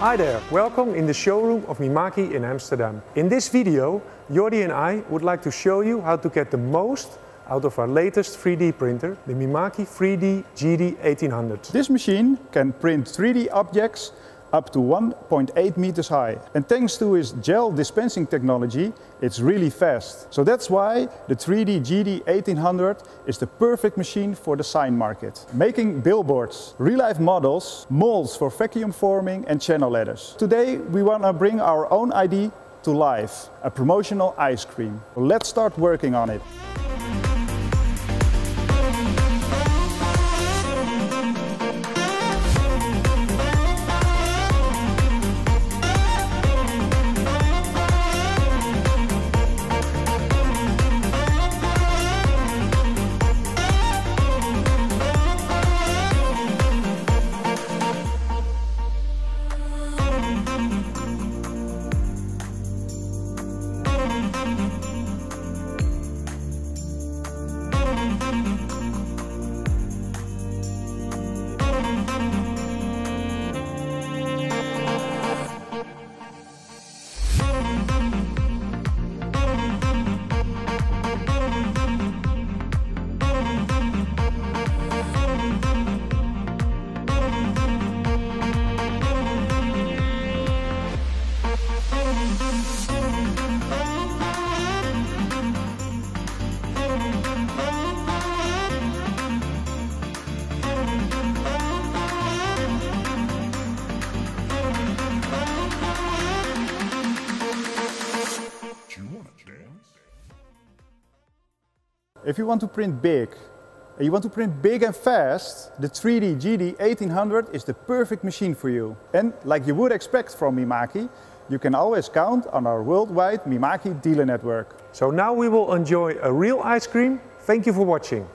Hi there, welcome in the showroom of Mimaki in Amsterdam. In this video, Jordi and I would like to show you how to get the most out of our latest 3D printer, the Mimaki 3D GD1800. This machine can print 3D objects up to 1.8 meters high. And thanks to its gel dispensing technology, it's really fast. So that's why the 3D GD 1800 is the perfect machine for the sign market. Making billboards, real-life models, molds for vacuum forming and channel letters. Today we want to bring our own ID to life, a promotional ice cream. Let's start working on it. If you want to print big, and you want to print big and fast, the 3D GD 1800 is the perfect machine for you. And like you would expect from Mimaki, you can always count on our worldwide Mimaki dealer network. So now we will enjoy a real ice cream. Thank you for watching.